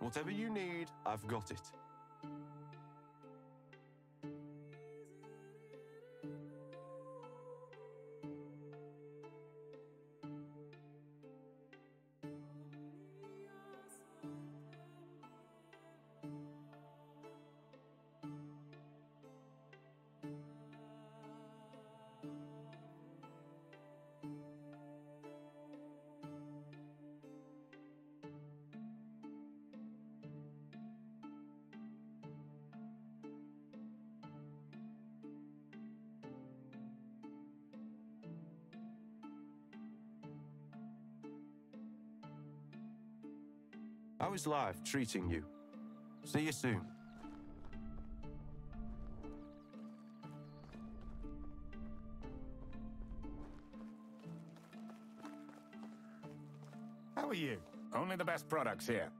Whatever you need, I've got it. How is life treating you? See you soon. How are you? Only the best products here.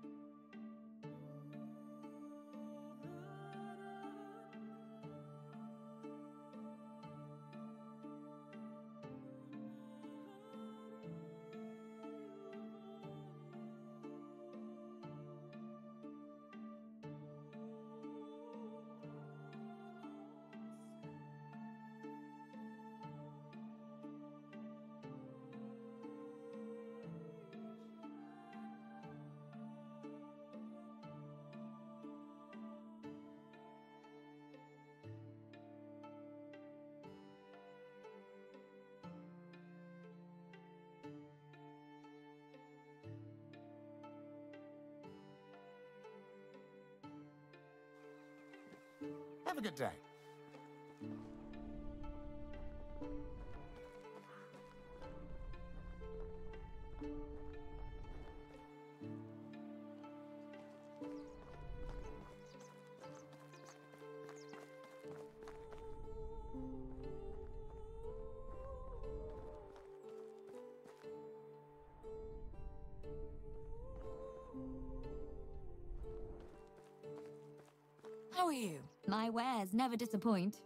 You? My wares never disappoint.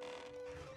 Yeah.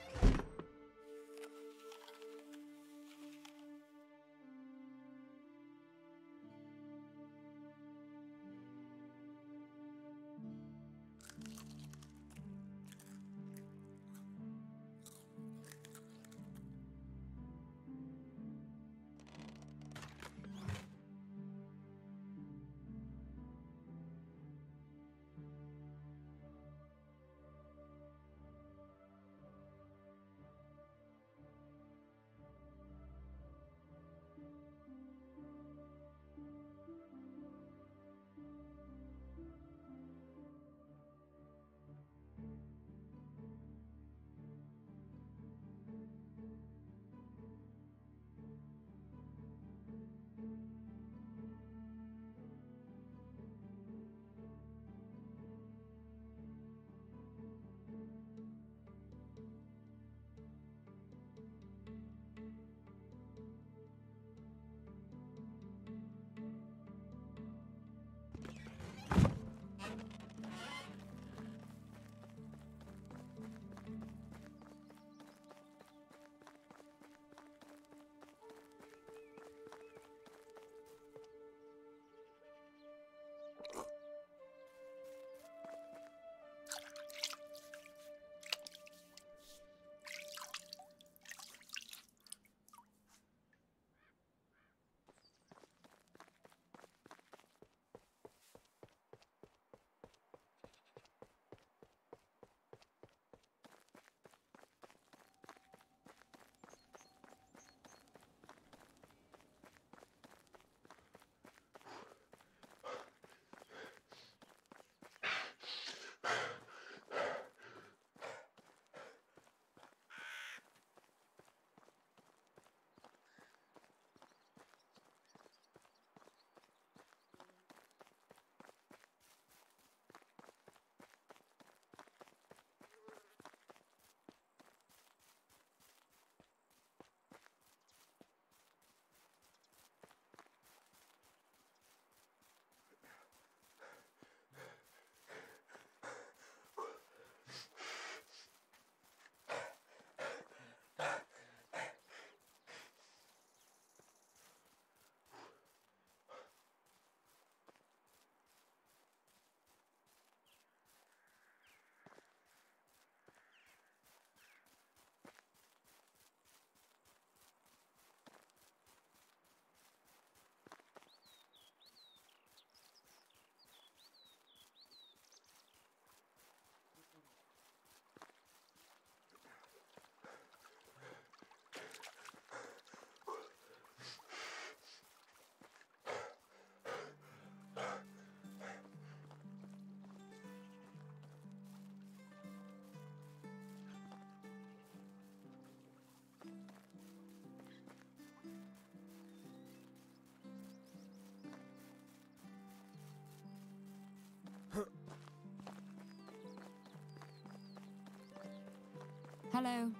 Hello.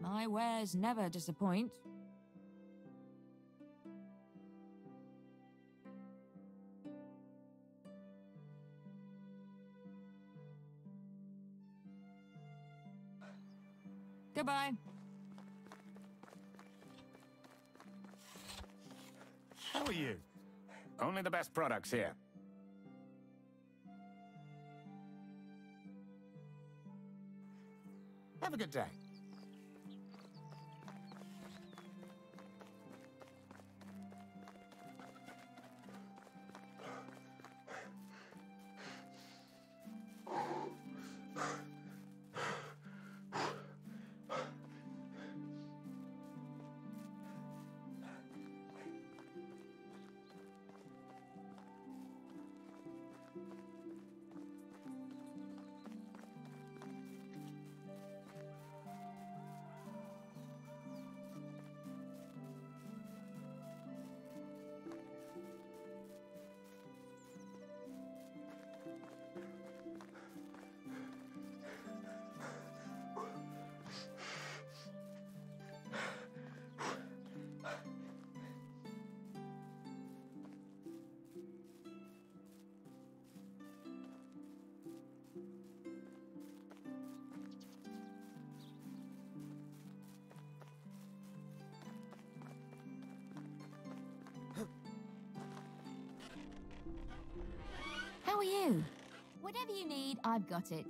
My wares never disappoint. Goodbye. How are you? Only the best products here. Have a good day. You? Whatever you need, I've got it.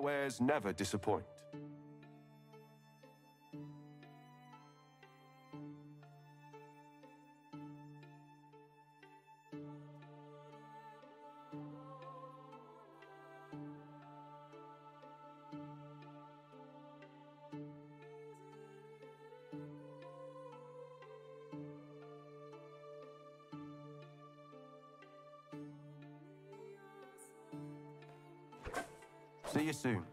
My wares never disappoint. Soon.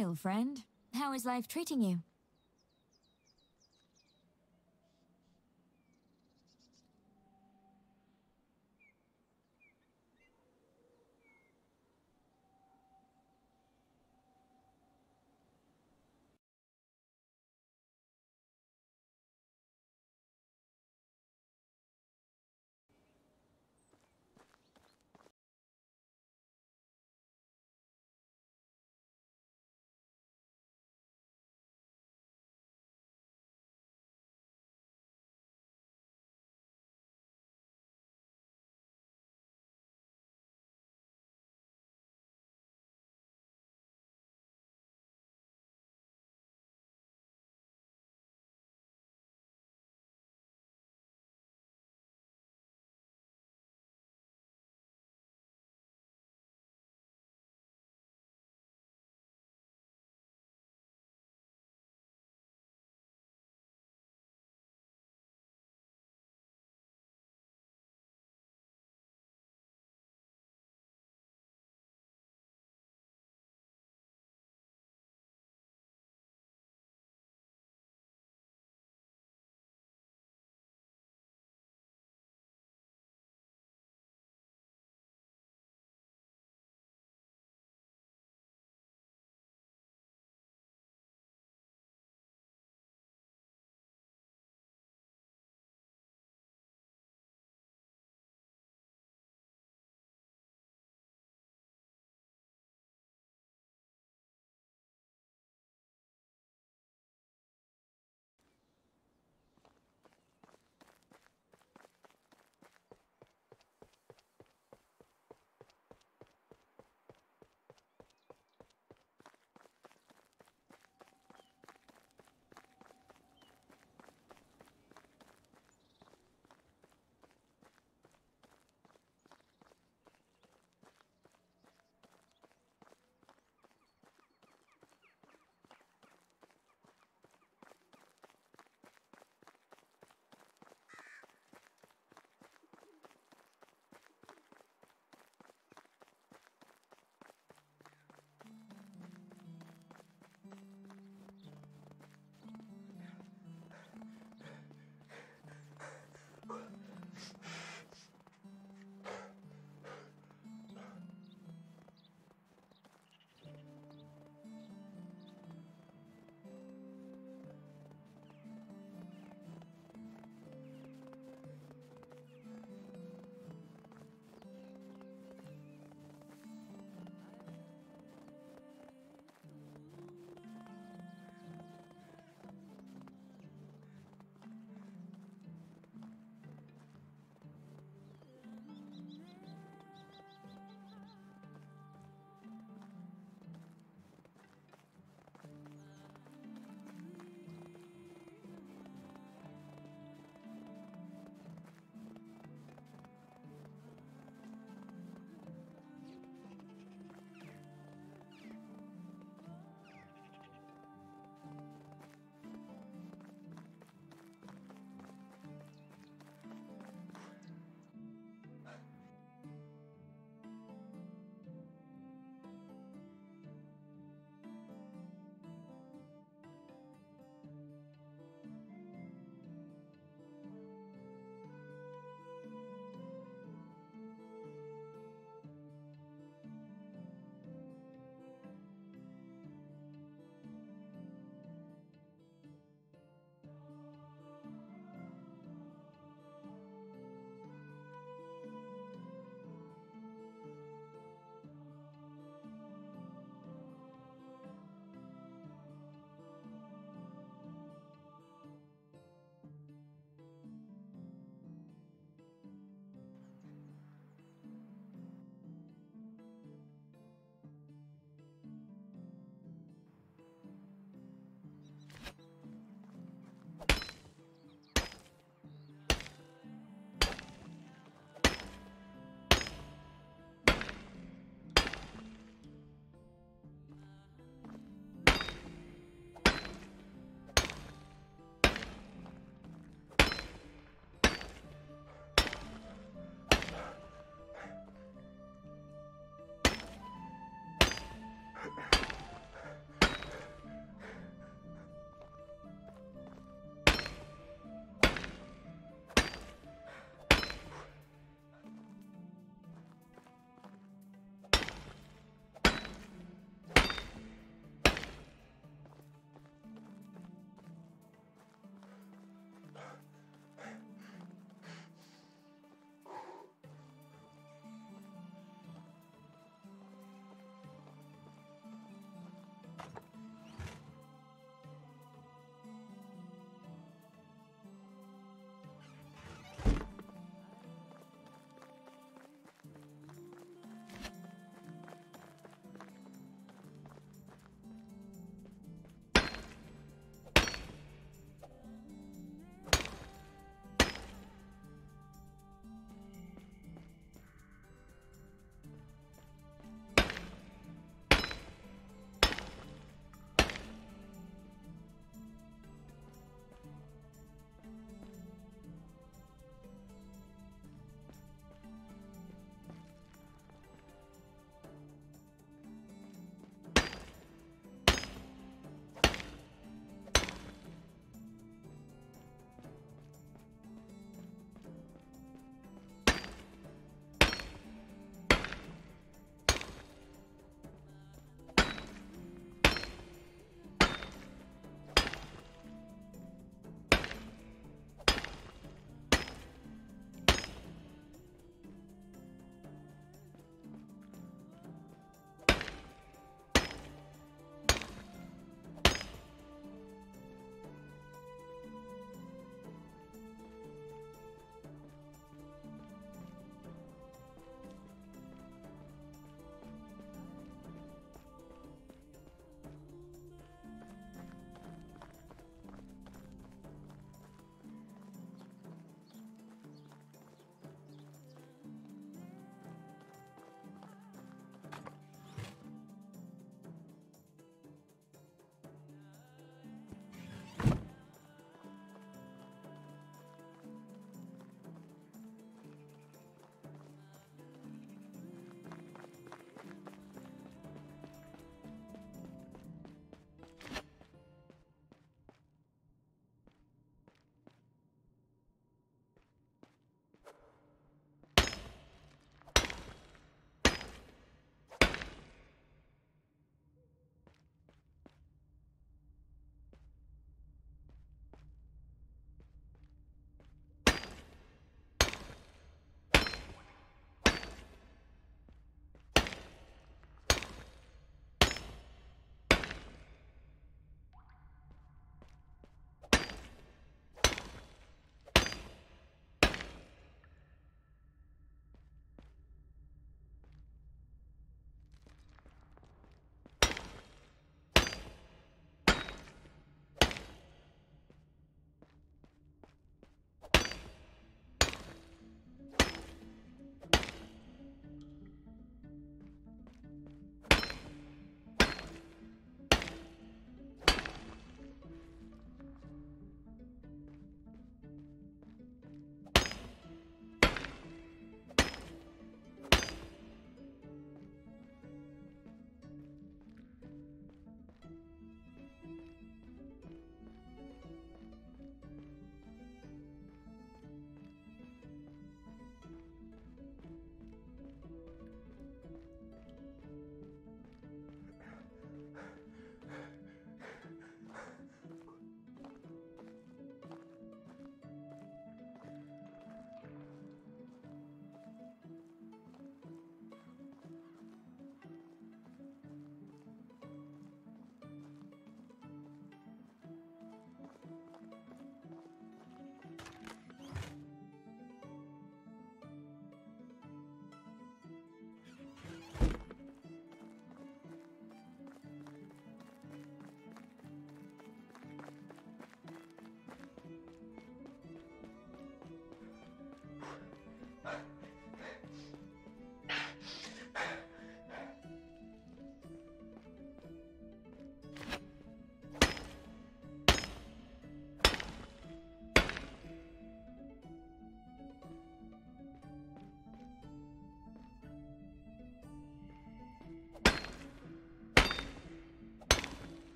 Old friend. How is life treating you?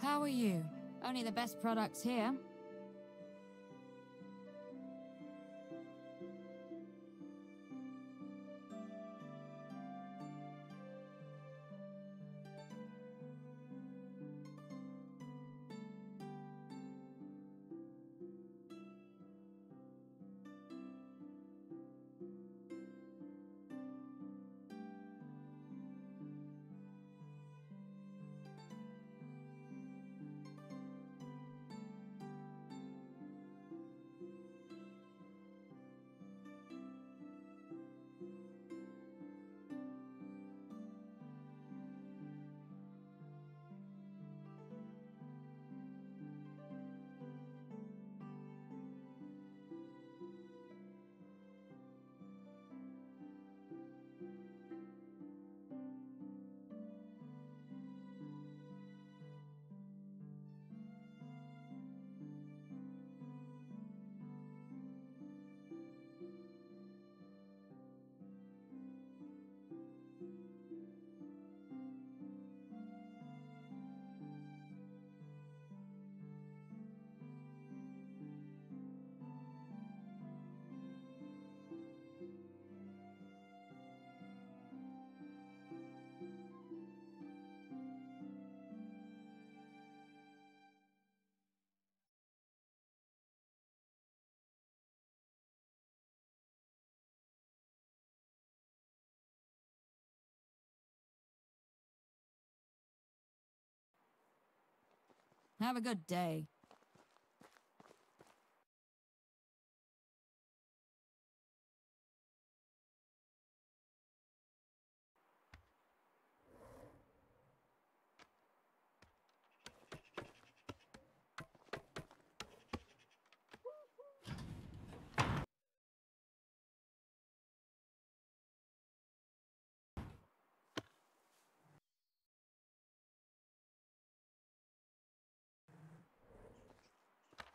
How are you? Only the best products here. Have a good day.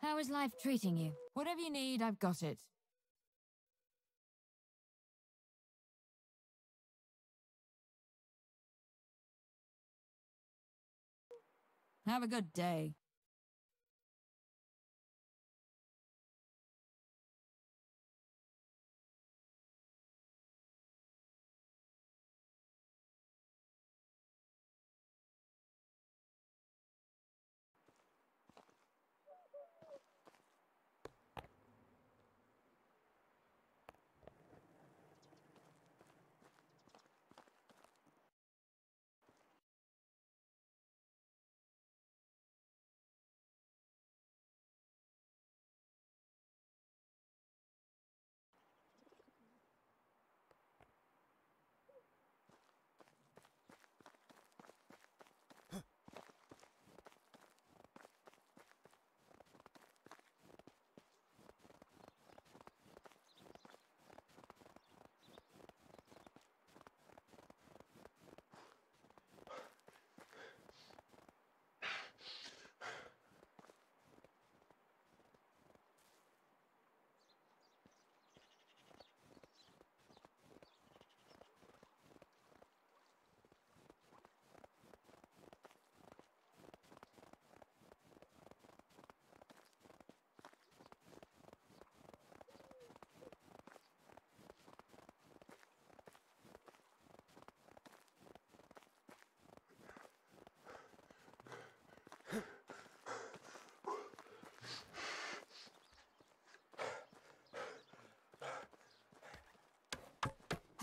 How is life treating you? Whatever you need, I've got it. Have a good day.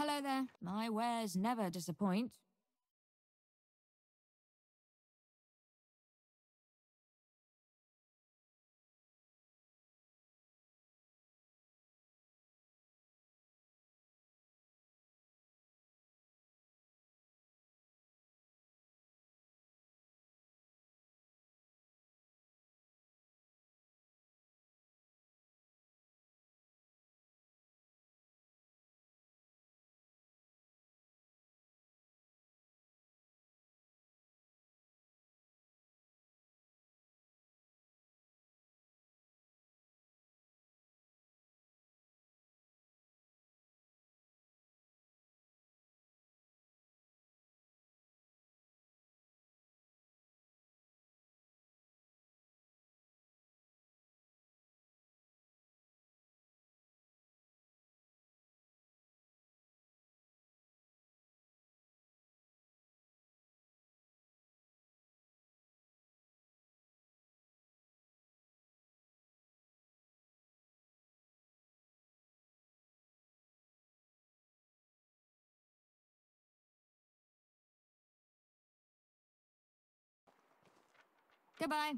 Hello there. My wares never disappoint. Goodbye.